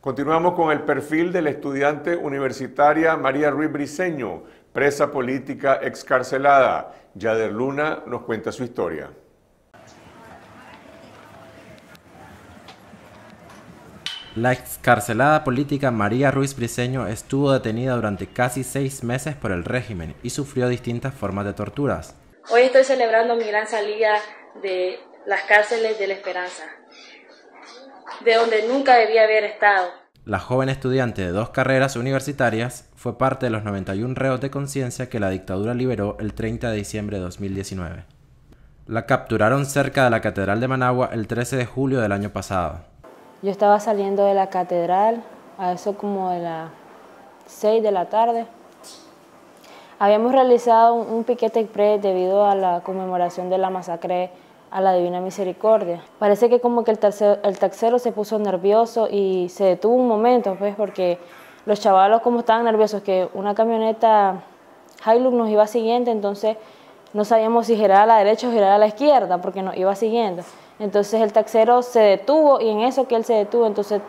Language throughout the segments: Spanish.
Continuamos con el perfil de la estudiante universitaria María Ruiz Briceño, presa política excarcelada. Yader Luna nos cuenta su historia. La excarcelada política María Ruiz Briceño estuvo detenida durante casi seis meses por el régimen y sufrió distintas formas de torturas. Hoy estoy celebrando mi gran salida de las cárceles de la esperanza, de donde nunca debía haber estado. La joven estudiante de dos carreras universitarias fue parte de los 91 reos de conciencia que la dictadura liberó el 30 de diciembre de 2019. La capturaron cerca de la Catedral de Managua el 13 de julio del año pasado. Yo estaba saliendo de la catedral a eso como de las 6 de la tarde. Habíamos realizado un piquete express debido a la conmemoración de la masacre a la Divina Misericordia. Parece que como que el, el taxero se puso nervioso y se detuvo un momento, pues, porque los chavalos como estaban nerviosos, que una camioneta Hilux nos iba siguiendo, entonces no sabíamos si girar a la derecha o girar a la izquierda, porque nos iba siguiendo. Entonces el taxero se detuvo y en eso que él se detuvo, entonces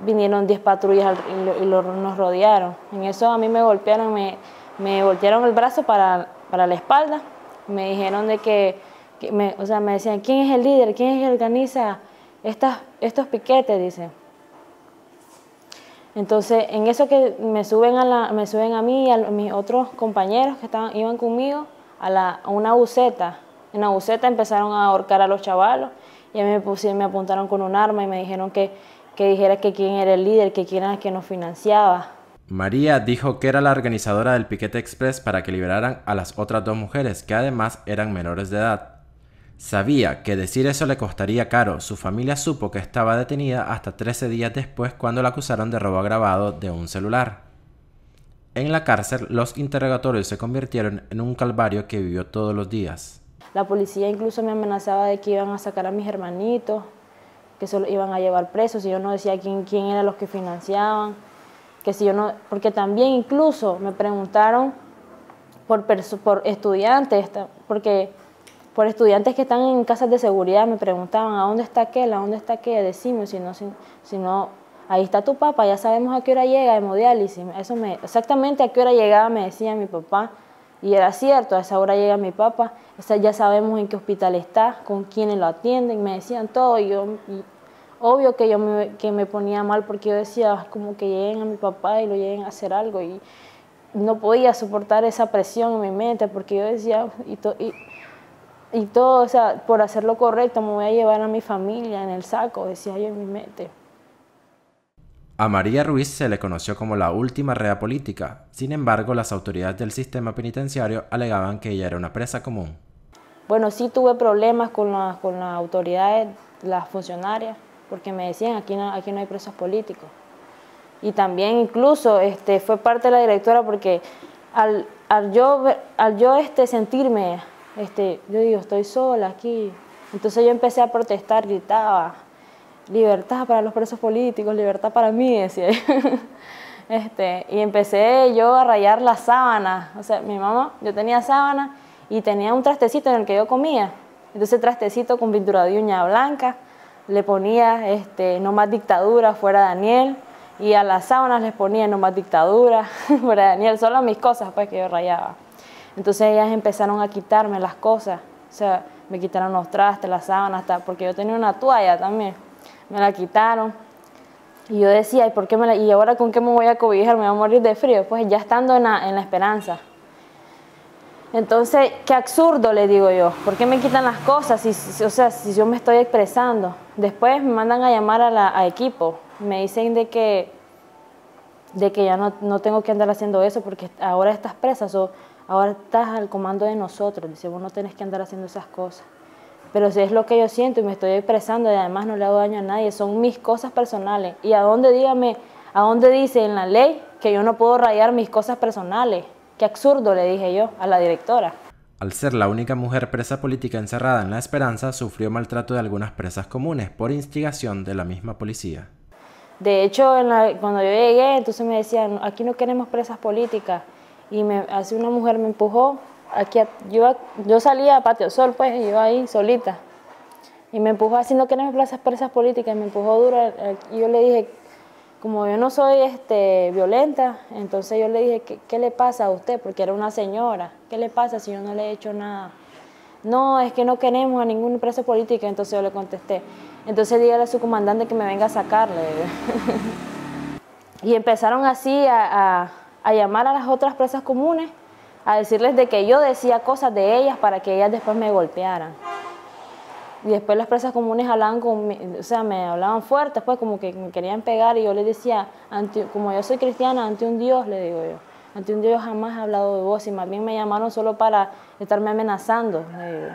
vinieron 10 patrullas y, nos rodearon. En eso a mí me golpearon, me, me voltearon el brazo para, para la espalda, me dijeron de que o sea, me decían, ¿quién es el líder? ¿Quién es el que organiza estas, estos piquetes? Dice. Entonces, en eso que me suben a, la, me suben a mí y a mis otros compañeros que estaban, iban conmigo a, la, a una buceta. En la buceta empezaron a ahorcar a los chavalos y a mí me, pusieron, me apuntaron con un arma y me dijeron que, que dijera que quién era el líder, que quién era el que nos financiaba. María dijo que era la organizadora del Piquete Express para que liberaran a las otras dos mujeres, que además eran menores de edad. Sabía que decir eso le costaría caro. Su familia supo que estaba detenida hasta 13 días después cuando la acusaron de robo agravado de un celular. En la cárcel, los interrogatorios se convirtieron en un calvario que vivió todos los días. La policía incluso me amenazaba de que iban a sacar a mis hermanitos, que se los iban a llevar presos si yo no decía quién, quién eran los que financiaban, que si yo no, porque también incluso me preguntaron por, por estudiantes, porque por estudiantes que están en casas de seguridad me preguntaban, ¿a dónde está aquel? ¿A dónde está aquel? Decime, si no, si, no, ahí está tu papá, ya sabemos a qué hora llega hemodiálisis. Eso me, exactamente a qué hora llegaba me decía mi papá. Y era cierto, a esa hora llega mi papá, ya sabemos en qué hospital está, con quiénes lo atienden, me decían todo. Y yo, obvio que yo me, que me ponía mal porque yo decía, como que lleguen a mi papá y lo lleguen a hacer algo. Y no podía soportar esa presión en mi mente porque yo decía, y, y y todo, o sea, por hacer lo correcto me voy a llevar a mi familia en el saco, decía yo en mi mente. A María Ruiz se le conoció como la última rea política, sin embargo las autoridades del sistema penitenciario alegaban que ella era una presa común. Bueno, sí tuve problemas con, con las autoridades, las funcionarias, porque me decían aquí no, aquí no hay presos políticos. Y también incluso este, fue parte de la directora porque al, al yo, al yo este, sentirme este, yo digo, estoy sola aquí. Entonces yo empecé a protestar, gritaba, libertad para los presos políticos, libertad para mí, decía este, y empecé yo a rayar las sábanas. O sea, mi mamá, yo tenía sábana y tenía un trastecito en el que yo comía. Entonces trastecito con pintura de uña blanca, le ponía este, no más dictadura, fuera Daniel, y a las sábanas les ponía no más dictadura, fuera Daniel, solo mis cosas pues que yo rayaba. Entonces ellas empezaron a quitarme las cosas, o sea, me quitaron los trastes, las sábanas, porque yo tenía una toalla también, me la quitaron. Y yo decía, ¿y, por qué me la, ¿y ahora con qué me voy a cobijar? Me voy a morir de frío. Pues ya estando en la, en la esperanza. Entonces, qué absurdo le digo yo, ¿por qué me quitan las cosas? Si, o sea, si yo me estoy expresando. Después me mandan a llamar a, la, equipo, me dicen de que, de que ya no, no, tengo que andar haciendo eso porque ahora estás presa, o ahora estás al comando de nosotros, dice, vos no tenés que andar haciendo esas cosas. Pero si es lo que yo siento y me estoy expresando y además no le hago daño a nadie, son mis cosas personales. ¿Y a dónde, dígame, a dónde dice en la ley que yo no puedo rayar mis cosas personales? Qué absurdo, le dije yo a la directora. Al ser la única mujer presa política encerrada en La Esperanza, sufrió maltrato de algunas presas comunes por instigación de la misma policía. De hecho, cuando yo llegué, entonces me decían, aquí no queremos presas políticas y me, así una mujer me empujó, aquí, yo, yo salía a Patio Sol, pues, y yo ahí solita, y me empujó así, no queremos plazas presas políticas, y me empujó duro, y yo le dije, como yo no soy este, violenta, entonces yo le dije, ¿qué, le pasa a usted? Porque era una señora, ¿qué le pasa si yo no le he hecho nada? No, es que no queremos a ningún preso político, entonces yo le contesté. Entonces dígale a su comandante que me venga a sacarle. y empezaron así a, a, llamar a las otras presas comunes, a decirles de que yo decía cosas de ellas para que ellas después me golpearan. Y después las presas comunes hablaban con, o sea, me hablaban fuerte, pues como que me querían pegar y yo les decía, como yo soy cristiana, ante un Dios, le digo yo, ante un Dios jamás he hablado de vos y más bien me llamaron solo para estarme amenazando, le digo.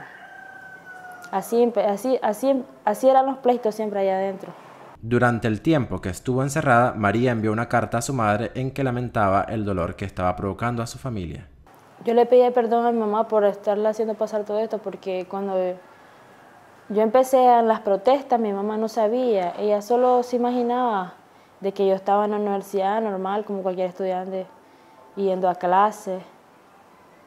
Así, así, así, así eran los pleitos siempre allá adentro. Durante el tiempo que estuvo encerrada, María envió una carta a su madre en que lamentaba el dolor que estaba provocando a su familia. Yo le pedí perdón a mi mamá por estarle haciendo pasar todo esto, porque cuando yo empecé en las protestas, mi mamá no sabía, ella solo se imaginaba de que yo estaba en la universidad normal como cualquier estudiante, yendo a clase,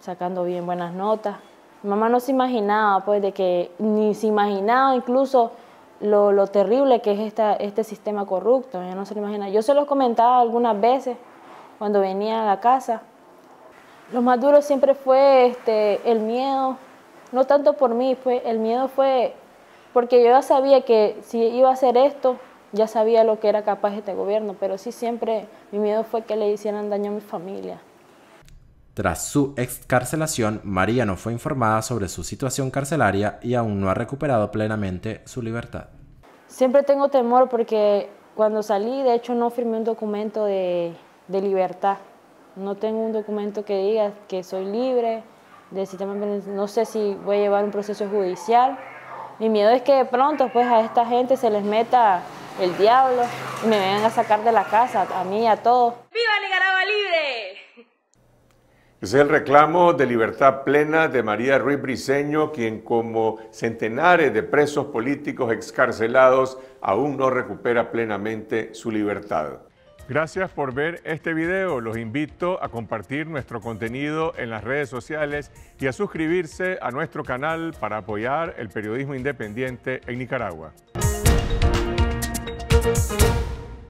sacando bien buenas notas. Mi mamá no se imaginaba, pues, de que, ni se imaginaba incluso lo, lo terrible que es esta, este sistema corrupto, ella no se lo imagina. Yo se lo comentaba algunas veces cuando venía a la casa. Lo más duro siempre fue este, el miedo, no tanto por mí, fue, el miedo fue porque yo ya sabía que si iba a hacer esto, ya sabía lo que era capaz este gobierno, pero sí siempre mi miedo fue que le hicieran daño a mi familia. Tras su excarcelación, María no fue informada sobre su situación carcelaria y aún no ha recuperado plenamente su libertad. Siempre tengo temor porque cuando salí, de hecho, no firmé un documento de, de libertad. No tengo un documento que diga que soy libre del sistema No sé si voy a llevar un proceso judicial mi miedo es que de pronto pues a esta gente se les meta el diablo y me vengan a sacar de la casa, a mí y a todos. ¡Viva Nicaragua libre! Ese es el reclamo de libertad plena de María Ruiz Briceño, quien como centenares de presos políticos excarcelados aún no recupera plenamente su libertad. Gracias por ver este video. Los invito a compartir nuestro contenido en las redes sociales y a suscribirse a nuestro canal para apoyar el periodismo independiente en Nicaragua.